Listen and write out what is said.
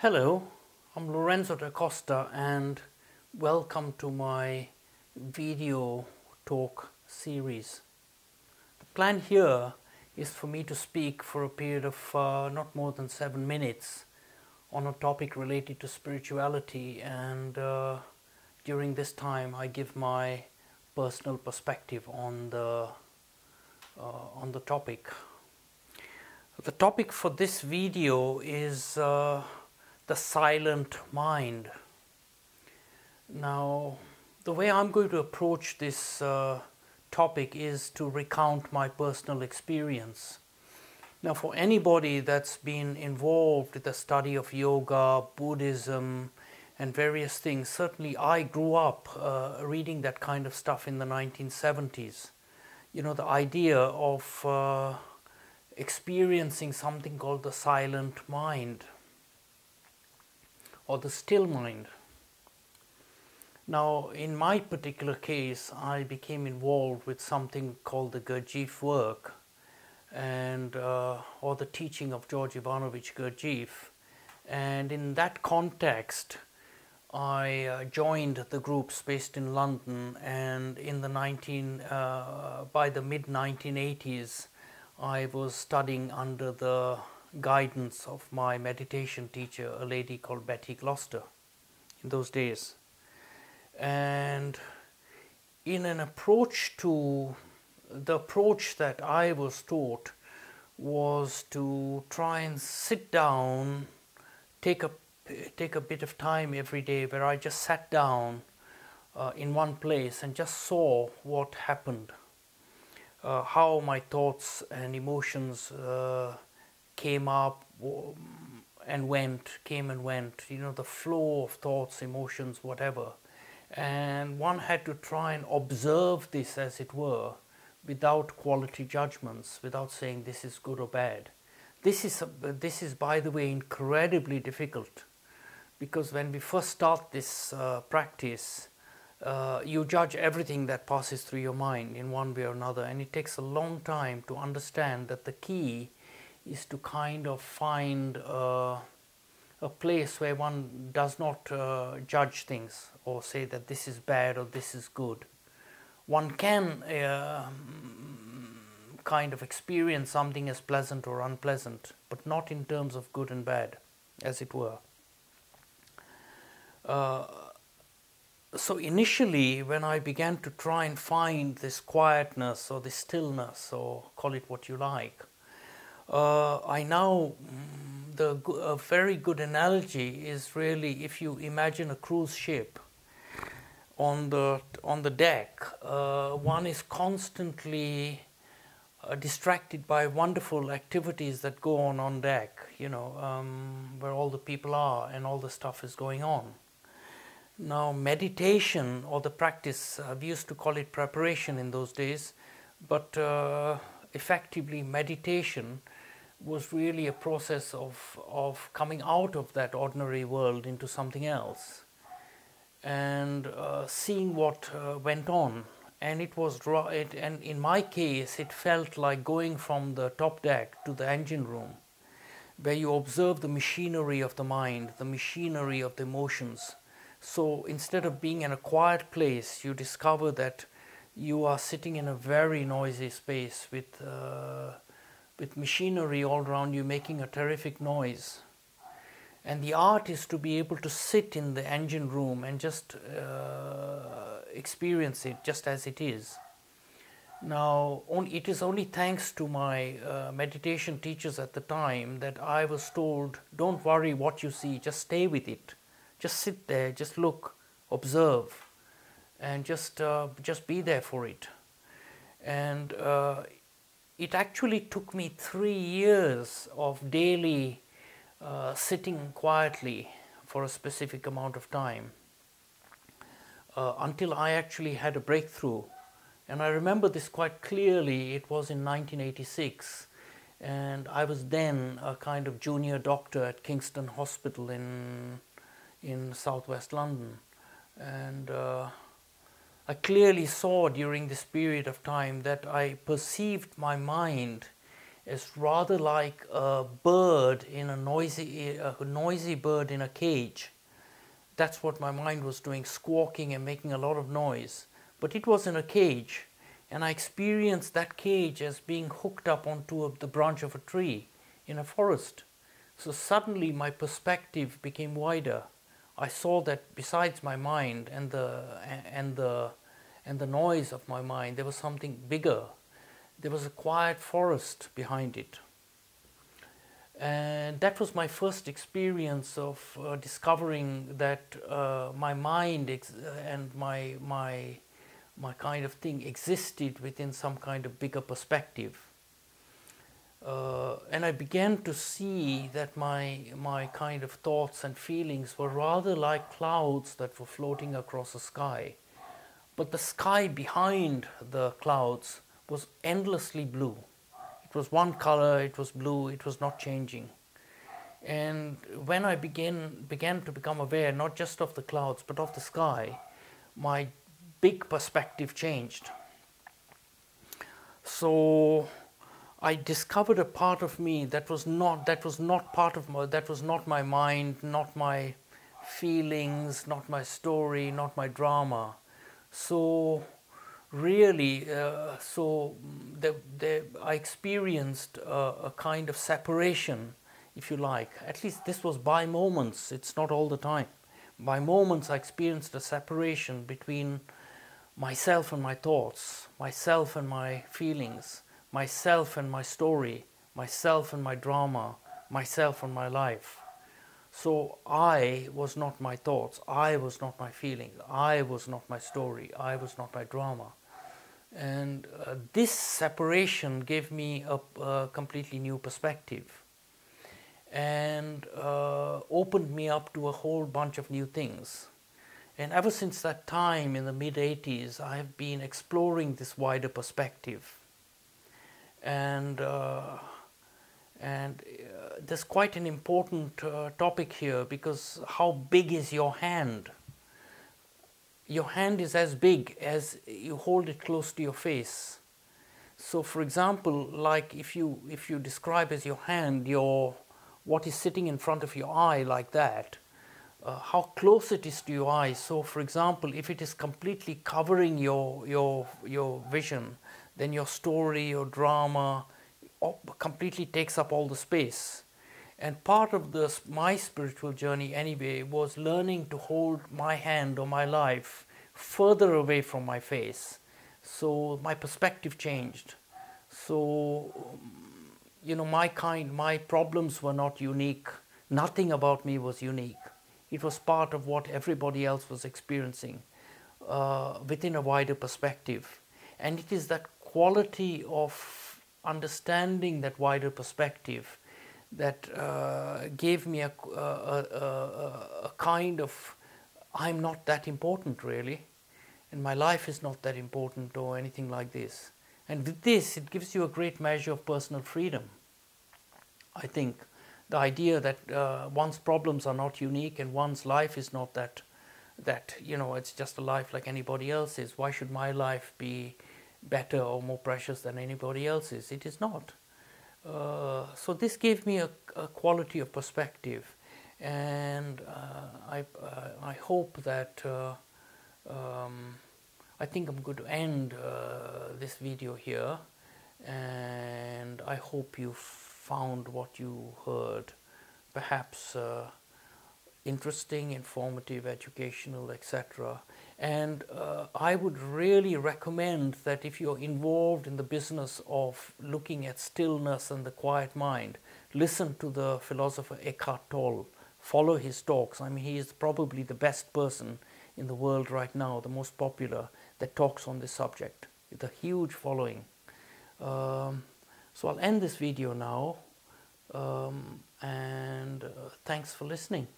Hello, I'm Lorenzo da Costa and welcome to my video talk series. The plan here is for me to speak for a period of uh, not more than seven minutes on a topic related to spirituality and uh, during this time I give my personal perspective on the uh, on the topic. The topic for this video is uh, the silent mind. Now, the way I'm going to approach this uh, topic is to recount my personal experience. Now, for anybody that's been involved with the study of yoga, Buddhism, and various things, certainly I grew up uh, reading that kind of stuff in the 1970s. You know, the idea of uh, experiencing something called the silent mind or the still mind. Now, in my particular case, I became involved with something called the Gurdjieff work and uh, or the teaching of George Ivanovich Gurdjieff. And in that context, I uh, joined the groups based in London, and in the 19 uh, by the mid 1980s, I was studying under the guidance of my meditation teacher, a lady called Betty Gloster, in those days. And in an approach to the approach that I was taught was to try and sit down, take a take a bit of time every day where I just sat down uh, in one place and just saw what happened, uh, how my thoughts and emotions uh, came up and went, came and went, you know, the flow of thoughts, emotions, whatever. And one had to try and observe this, as it were, without quality judgments, without saying this is good or bad. This is, this is, by the way, incredibly difficult because when we first start this uh, practice, uh, you judge everything that passes through your mind in one way or another, and it takes a long time to understand that the key is to kind of find uh, a place where one does not uh, judge things or say that this is bad or this is good. One can uh, kind of experience something as pleasant or unpleasant, but not in terms of good and bad, as it were. Uh, so initially, when I began to try and find this quietness or this stillness, or call it what you like, uh, I now, mm, the a very good analogy is really if you imagine a cruise ship on the on the deck, uh, one is constantly uh, distracted by wonderful activities that go on on deck. You know, um, where all the people are and all the stuff is going on. Now, meditation or the practice, uh, we used to call it preparation in those days, but uh, effectively meditation was really a process of, of coming out of that ordinary world into something else and uh, seeing what uh, went on. And it was, it, and in my case, it felt like going from the top deck to the engine room, where you observe the machinery of the mind, the machinery of the emotions. So instead of being in a quiet place, you discover that you are sitting in a very noisy space with uh, with machinery all around you making a terrific noise. And the art is to be able to sit in the engine room and just uh, experience it just as it is. Now, it is only thanks to my uh, meditation teachers at the time that I was told, don't worry what you see, just stay with it. Just sit there, just look, observe, and just, uh, just be there for it. And uh, it actually took me three years of daily uh, sitting quietly for a specific amount of time until I actually had a breakthrough. And I remember this quite clearly. It was in 1986, and I was then a kind of junior doctor at Kingston Hospital in in southwest London, and. Uh, I clearly saw during this period of time that I perceived my mind as rather like a bird in a noisy, a noisy bird in a cage. That's what my mind was doing, squawking and making a lot of noise. But it was in a cage, and I experienced that cage as being hooked up onto a, the branch of a tree in a forest. So suddenly my perspective became wider. I saw that besides my mind and the and the and the noise of my mind, there was something bigger. There was a quiet forest behind it. And that was my first experience of uh, discovering that uh, my mind and my, my, my kind of thing existed within some kind of bigger perspective. Uh, and I began to see that my, my kind of thoughts and feelings were rather like clouds that were floating across the sky. But the sky behind the clouds was endlessly blue. It was one color, it was blue, it was not changing. And when I began, began to become aware not just of the clouds but of the sky, my big perspective changed. So I discovered a part of me that was not that was not part of my that was not my mind, not my feelings, not my story, not my drama. So really, uh, so the, the, I experienced a, a kind of separation, if you like. At least this was by moments. It's not all the time. By moments, I experienced a separation between myself and my thoughts, myself and my feelings, myself and my story, myself and my drama, myself and my life. So I was not my thoughts, I was not my feelings, I was not my story, I was not my drama. And uh, this separation gave me a, a, completely new perspective and uh, opened me up to a whole bunch of new things. And ever since that time in the mid 80s, I have been exploring this wider perspective. And, uh, and uh, there's quite an important uh, topic here because how big is your hand? your hand is as big as you hold it close to your face. So for example, like if you if you describe as your hand your what is sitting in front of your eye like that, uh, how close it is to your eye. So for example, if it is completely covering your your your vision, then your story, your drama completely takes up all the space. And part of this, my spiritual journey anyway was learning to hold my hand or my life further away from my face. So my perspective changed. So, you know, my kind, my problems were not unique. Nothing about me was unique. It was part of what everybody else was experiencing uh, within a wider perspective. And it is that quality of understanding that wider perspective that uh, gave me a, a, a, a, kind of I'm not that important really, and my life is not that important or anything like this. And with this, it gives you a great measure of personal freedom. I think the idea that uh, one's problems are not unique and one's life is not that, that you know, it's just a life like anybody else's. Why should my life be better or more precious than anybody else's? It is not. Uh, so this gave me a, a, quality of perspective, and uh, I, uh, I hope that uh, um, I think I'm going to end uh, this video here, and I hope you found what you heard perhaps uh, interesting, informative, educational, etc. And uh, I would really recommend that if you're involved in the business of looking at stillness and the quiet mind, listen to the philosopher Eckhart Tolle, follow his talks. I mean, he is probably the best person in the world right now, the most popular, that talks on this subject with a huge following. Um, so I'll end this video now um, and uh, thanks for listening.